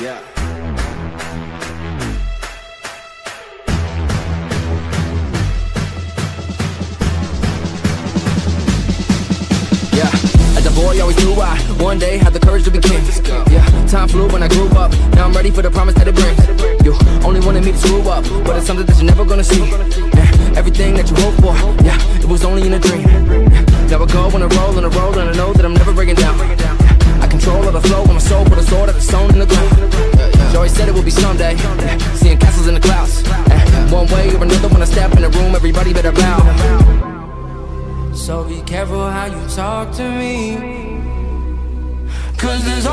Yeah. Yeah, as a boy, always knew I one day had the courage to be king. Yeah, time flew when I grew up. Now I'm ready for the promise that it brings. You only wanted me to screw up, but it's something that you're never gonna see. Yeah, everything that you hope for, yeah, it was only in a dream. Yeah, now I go on a roll on a roll, and I know that I'm way or another, when I step in the room, everybody better bow. So be careful how you talk to me. Cause there's